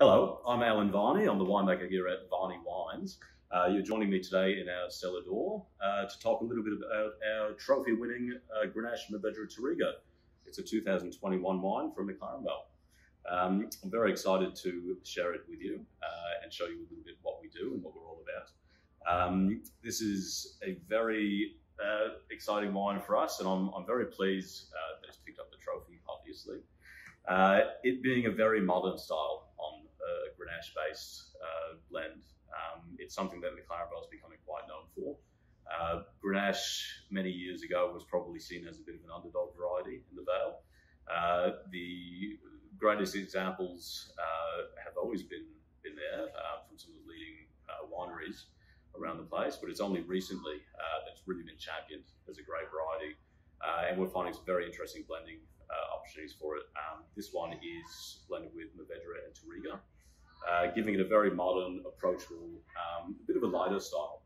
Hello, I'm Alan Varney. I'm the winemaker here at Varney Wines. Uh, you're joining me today in our cellar door uh, to talk a little bit about our trophy-winning uh, Grenache Mourvedre Touriga. It's a 2021 wine from McLaren Vale. Um, I'm very excited to share it with you uh, and show you a little bit what we do and what we're all about. Um, this is a very uh, exciting wine for us, and I'm, I'm very pleased uh, that it's picked up the trophy, obviously. it being a very modern style Grenache-based uh, blend. Um, it's something that McLaren Vale is becoming quite known for. Uh, Grenache many years ago was probably seen as a bit of an underdog variety in the Vale. Uh, the greatest examples uh, have always been been there uh, from some of the leading uh, wineries around the place, but it's only recently uh, that's really been championed as a great variety, and we're finding some very interesting blending opportunities for it. Um, this one is blended with Mourvedre and Touriga uh, giving it a very modern, approachable, um, a bit of a lighter style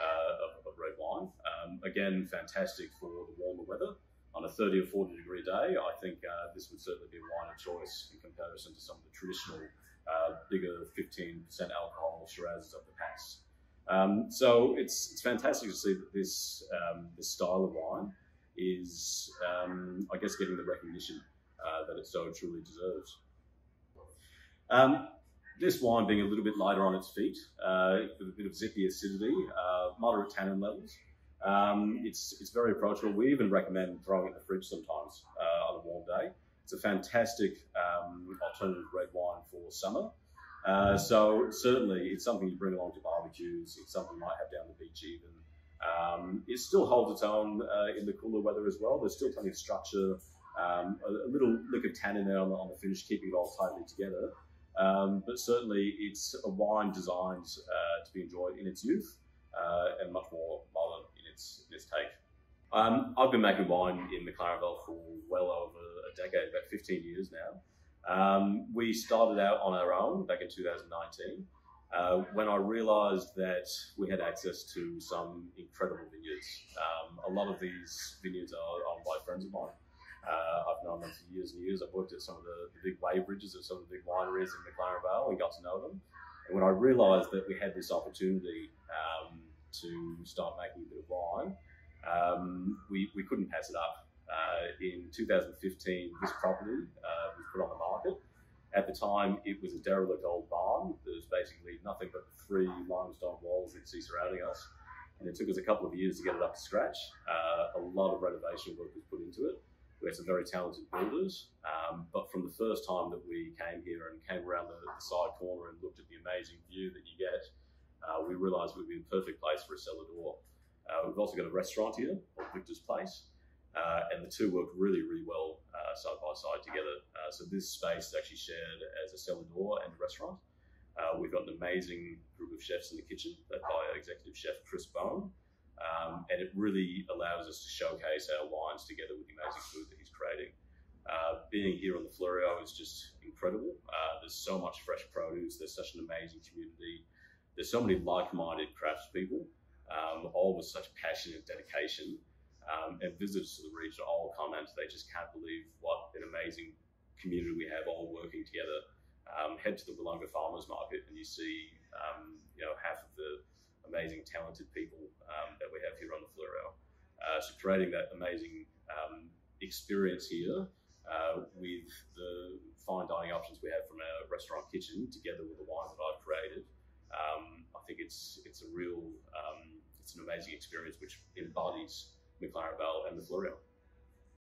uh, of, of, red wine. Um, again, fantastic for the warmer weather. On a 30 or 40 degree day, I think uh, this would certainly be a wine of choice in comparison to some of the traditional uh, bigger 15% alcohol Shirazes of the past. Um, so it's, it's fantastic to see that this, um, this style of wine is, um, I guess, getting the recognition uh, that it so truly deserves. Um, this wine being a little bit lighter on its feet, uh, with a bit of zippy acidity, uh, moderate tannin levels. Um, it's, it's very approachable. We even recommend throwing it in the fridge sometimes uh, on a warm day. It's a fantastic um, alternative red wine for summer. Uh, so certainly it's something you bring along to barbecues. It's something you might have down the beach even. Um, it still holds its own uh, in the cooler weather as well. There's still plenty of structure, um, a, a, little lick of tannin there on the, on the finish, keeping it all tightly together. Um, but certainly it's a wine designed uh, to be enjoyed in its youth uh, and much more modern in its, in its take. Um, I've been making wine in McLaren Vale for well over a decade, about 15 years now. Um, we started out on our own back in 2019 uh, when I realised that we had access to some incredible vineyards. Um, a lot of these vineyards are owned by friends of mine. Uh, I've known them for years and years. I've worked at some of the, the big wave bridges of some of the big wineries in McLaren Vale and got to know them. And when I realised that we had this opportunity um, to start making a bit of wine, um, we, we couldn't pass it up. Uh, in 2015, this property uh, was put on the market. At the time, it was a derelict old barn. There was basically nothing but three limestone walls that you see surrounding us. And it took us a couple of years to get it up to scratch. Uh, a lot of renovation work was put into it. We had some very talented builders, um, but from the first time that we came here and came around the, the side corner and looked at the amazing view that you get, uh, we realised we'd be the perfect place for a cellar door. Uh, we've also got a restaurant here called Victor's Place, uh, and the two work really, really well uh, side by side together. Uh, so this space is actually shared as a cellar door and a restaurant. Uh, we've got an amazing group of chefs in the kitchen, led by executive chef Chris Bone, um, and it really allows us to showcase our together with the amazing food that he's creating. Uh, being here on the Fleurieu is just incredible. Uh, there's so much fresh produce. There's such an amazing community. There's so many like-minded craftspeople, um, all with such passion and dedication. Um, and visitors to the region all comment they just can't believe what an amazing community we have all working together. Um, head to the Willunga Farmers Market and you see, um, you know, half of the amazing, talented people um, that we have here on the Fleurieu. Uh, so creating that amazing um, experience here uh, with the fine dining options we have from our restaurant kitchen, together with the wine that I've created, um, I think it's it's a real um, it's an amazing experience which embodies McLaren Vale and the Fleurieu.